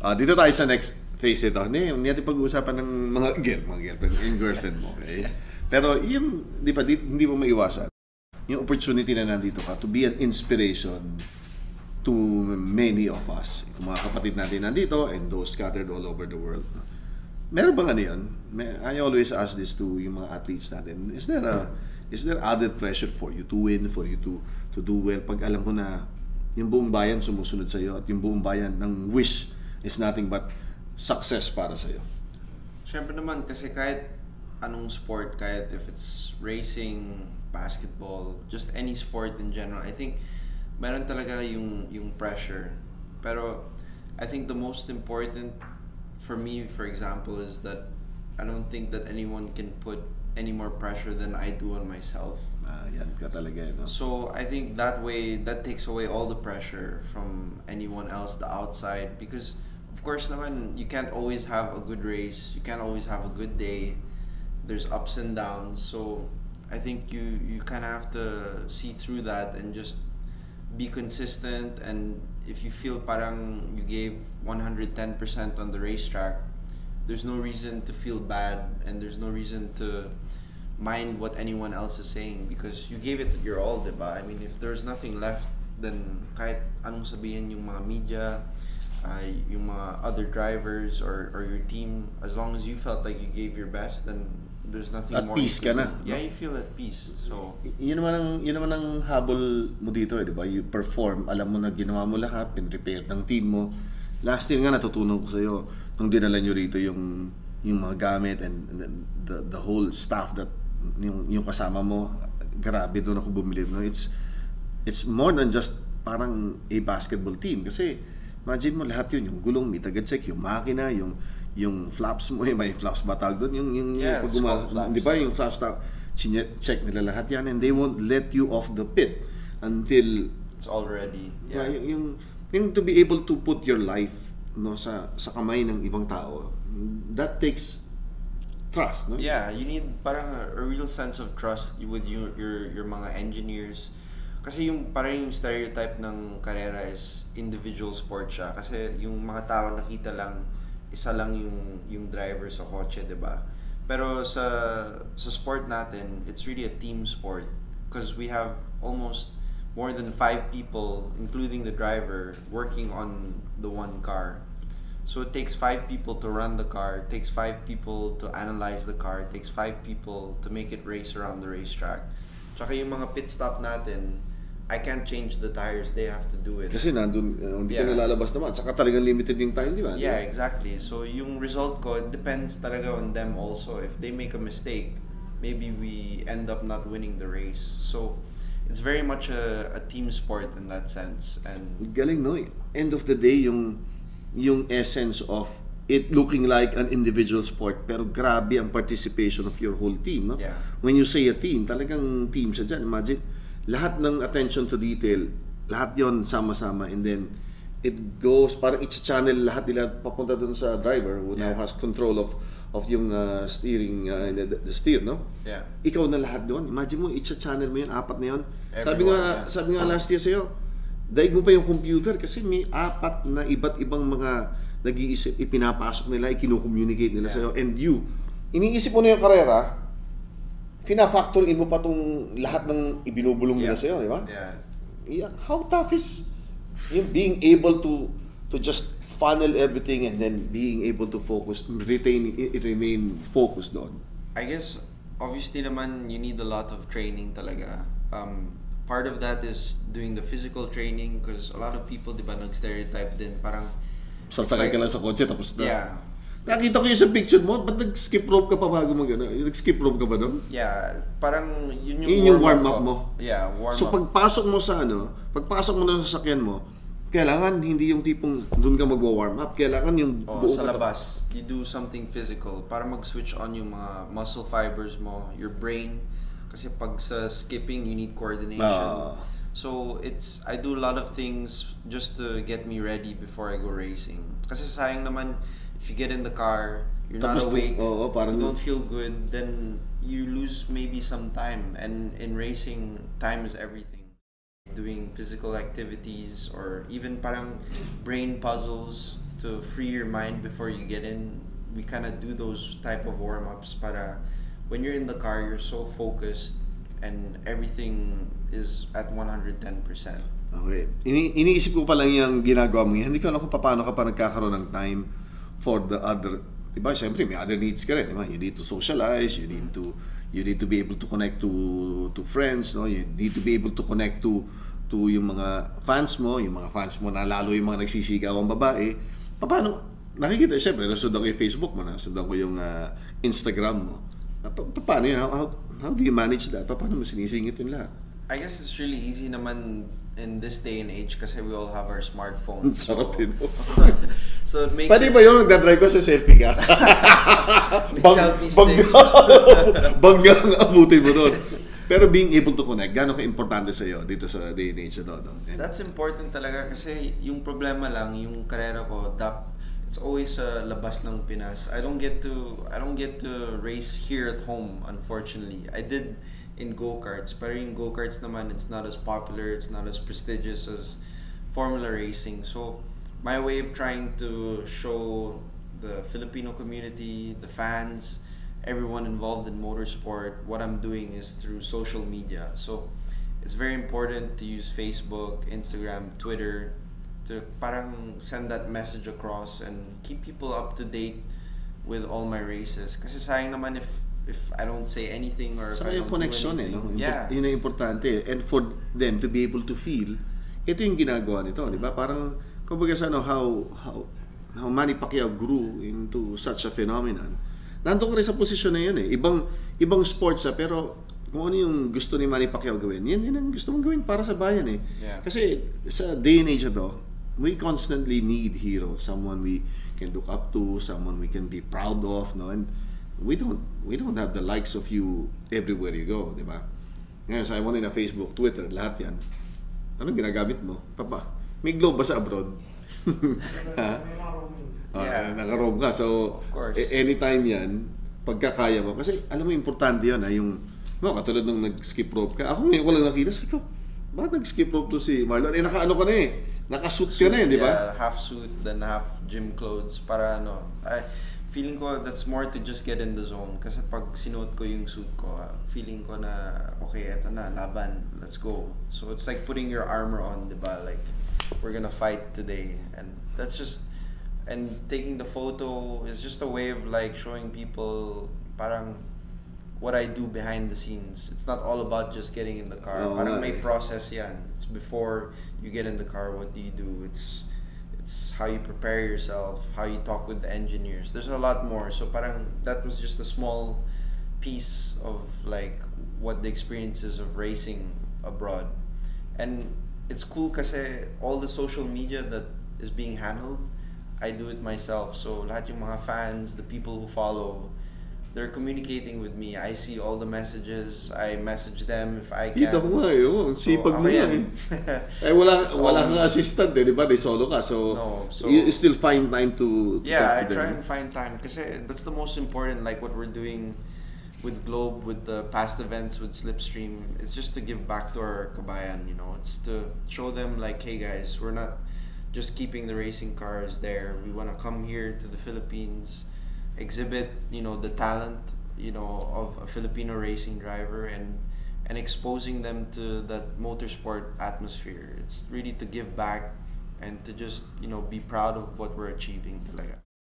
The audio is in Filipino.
Ah, dito tayo sa next phase ito. Hindi, hindi natin pag-uusapan ng mga girl, mga girlfriend, yung girlfriend mo, okay? Pero yung, di ba, di, hindi mo maiwasan. Yung opportunity na nandito ka to be an inspiration to many of us. Yung mga kapatid natin nandito and those scattered all over the world. Meron bang ano yun? I always ask this to yung mga athletes natin. Is there a is there added pressure for you to win, for you to to do well pag alam mo na yung buong bayan sumusunod sa iyo at yung buong bayan ng wish is nothing but success para sa iyo. Siyempre naman, kasi kahit anong sport, kahit if it's racing, basketball, just any sport in general, I think meron talaga yung, yung pressure. Pero I think the most important for me, for example, is that I don't think that anyone can put any more pressure than I do on myself. Ah, yan ka talaga, no? So I think that way that takes away all the pressure from anyone else, the outside, because of course naman you can't always have a good race, you can't always have a good day. There's ups and downs. So I think you you kind of have to see through that and just be consistent and if you feel parang you gave 110% on the racetrack there's no reason to feel bad and there's no reason to mind what anyone else is saying because you gave it your all, diba? I mean, if there's nothing left, then kahit anong sabihin yung mga media, uh, yung mga other drivers or, or your team, as long as you felt like you gave your best, then there's nothing At more. peace you ka na. Yeah, you feel at peace. So, Y- yun naman ang yun naman ang habol mo dito eh, 'di ba? You perform, alam mo na ginawa mo lahat, pin-prepare ng team mo. Last year nga natutunan ko sa iyo nung dinala niyo rito yung yung mga gamit and, and the the whole staff that yung yung kasama mo grabe doon ako bumili no it's it's more than just parang a basketball team kasi imagine mo lahat yun yung gulong may taga-check yung makina yung yung flaps mo eh may flaps ba tawag doon yung yung, yung Yeah, pag guma- di ba yung flaps tawag check nila lahat yan and they won't let you off the pit until it's already. yeah. Yung, yung yung to be able to put your life no sa sa kamay ng ibang tao that takes trust no Yeah, you need parang a, a real sense of trust with your your your mga engineers. Kasi yung parang yung stereotype ng karera is individual sport siya. Kasi yung mga tao nakita lang isa lang yung yung driver sa kotse, 'di ba? Pero sa sa sport natin, it's really a team sport because we have almost more than five people, including the driver, working on the one car. So it takes five people to run the car, it takes five people to analyze the car, it takes five people to make it race around the racetrack. Tsaka yung mga pit stop natin, I can't change the tires, they have to do it. kasi nandun uh, hindi ka Yeah. nalalabas naman saka talagang limited yung time di ba Yeah, exactly. So yung result ko, it depends talaga on them also. If they make a mistake, maybe we end up not winning the race. So it's very much a, a team sport in that sense. And galing no end of the day yung yung essence of it looking like an individual sport pero grabe ang participation of your whole team no Yeah. when you say a team talagang team siya dyan imagine lahat ng attention to detail lahat yon sama-sama and then it goes parang each channel lahat nila papunta dun sa driver who now Yeah. has control of of yung uh, steering uh, the, the steer no yeah. ikaw na lahat doon. Imagine mo, each channel mo yun, apat na yun. sabi Everyone, nga, yeah. sabi nga last year sa'yo, daig mo pa yung computer kasi may apat na iba't ibang mga nag-iisip, ipinapasok nila, ikinocommunicate nila Yeah. sa'yo. And you, iniisip mo na yung karera, fina-factor in mo pa tong lahat ng ibinubulong nila Yeah. sa'yo, di ba? Yeah. Yeah, how tough is yung being able to to just funnel everything and then being able to focus, retain, remain focused doon. I guess obviously naman you need a lot of training talaga. Um, part of that is doing the physical training because a lot of people, di ba, nag-stereotype din parang Sasakay It's ka like- lang sa kotse tapos na. Yeah. Nakita ko yung sa picture mo, ba't nag-skip rope ka pa bago mag ano? Nag-skip rope ka ba doon? Yeah, parang yun yung, Yun yung warm-up ko. mo. Yeah, warm So pagpasok mo sa ano, pagpasok mo na sa sasakyan mo, kailangan hindi yung tipong doon ka magwa-warm up, kailangan yung Oh, buong sa labas, you do something physical para mag-switch on yung mga muscle fibers mo, your brain. Kasi pag sa skipping, you need coordination. Ah. So, it's, I do a lot of things just to get me ready before I go racing. Kasi sayang naman, if you get in the car, you're Tapos not awake, oo, parang- you don't feel good, then you lose maybe some time. And in racing, time is everything doing physical activities or even parang brain puzzles to free your mind before you get in. We kind of do those type of warm ups. Para when you're in the car, you're so focused and everything is at 110%. Okay. Ini iniisip ko pa lang yung ginagawa mo. Hindi ko alam kung paano ka pa nagkakaroon ng time for the other Diba, syempre may other needs ka rin, diba? You need to socialize, you need to you need to be able to connect to to friends, no? You need to be able to connect to to yung mga fans mo, yung mga fans mo na lalo yung mga nagsisigaw ang babae. Paano nakikita syempre nasundan ko yung Facebook mo, nasundan ko yung uh, Instagram mo. Pa- pa- paano yun? How, how, how do you manage that? Pa- Paano mo sinisingit yung lahat? I guess it's really easy naman in this day and age kasi we all have our smartphones. Ang sarap yun. so it makes Pwede it, ba yun nagdadrive ko sa selfie ka? May selfie bangga, bangga ang abutin mo doon. Pero being able to connect, gano'n ka-importante sa'yo dito sa day and age na? No? And- That's important talaga kasi yung problema lang, yung karera ko, dap, it's always sa labas ng Pinas. I don't get to I don't get to race here at home, unfortunately. I did in go-karts, pero yung go-karts naman, it's not as popular, it's not as prestigious as formula racing. So, my way of trying to show the Filipino community, the fans, everyone involved in motorsport, what I'm doing is through social media. So, it's very important to use Facebook, Instagram, Twitter to parang send that message across and keep people up to date with all my races. Kasi sayang naman if if I don't say anything or if Saka I yung don't connection do eh, no? anything. Yeah. Yun ang importante. And for them to be able to feel, ito yung ginagawa nito, di ba? Parang, kumbaga sa ano, how, how, how Manny Pacquiao grew into such a phenomenon. Nandun ka rin sa posisyon na yun eh. Ibang, ibang sports ah, pero kung ano yung gusto ni Manny Pacquiao gawin, yan din ang gusto mong gawin para sa bayan eh. Yeah. Kasi sa day and age na to, we constantly need heroes, someone we can look up to, someone we can be proud of, no? And we don't we don't have the likes of you everywhere you go, di ba? Ngayon, sa mo na Facebook, Twitter, lahat yan. Anong ginagamit mo? Papa, may globe ba sa abroad? ha? Ah, Yeah. naka-roam ka. So, anytime yan, pagkakaya mo. Kasi, alam mo, importante yan, ha, yung, no, katulad nung nag-skip rope ka. Ako ngayon ko lang nakita, sabi ko, bakit nag-skip rope to si Marlon? Eh, naka-ano ka na eh. Naka-suit ka na eh, di ba? Yeah, half suit then half gym clothes para ano. I feeling ko that's more to just get in the zone kasi pag sinuot ko yung suit ko, ah, feeling ko na okay, eto na, laban, let's go. So it's like putting your armor on, 'di ba? Like we're gonna fight today and that's just and taking the photo is just a way of like showing people parang what I do behind the scenes. It's not all about just getting in the car. Oo parang may eh. process yan. It's before you get in the car, what do you do? It's it's how you prepare yourself, how you talk with the engineers. There's a lot more. So parang that was just a small piece of like what the experiences of racing abroad. And it's cool kasi eh, all the social media that is being handled, I do it myself. So lahat yung mga fans, the people who follow, they're communicating with me. I see all the messages. I message them if I can. Kita ko nga eh. Oh, ang sipag mo yan. eh. Eh, wala, It's wala all kang assistant eh, di ba? They solo ka. So, No, so- you still find time to, to yeah, I to try them. and find time because that's the most important. Like what we're doing with Globe, with the past events with Slipstream, it's just to give back to our kabayan. You know, it's to show them like, hey guys, we're not just keeping the racing cars there. We want to come here to the Philippines, exhibit you know the talent you know of a Filipino racing driver and and exposing them to that motorsport atmosphere. It's really to give back and to just you know be proud of what we're achieving talaga.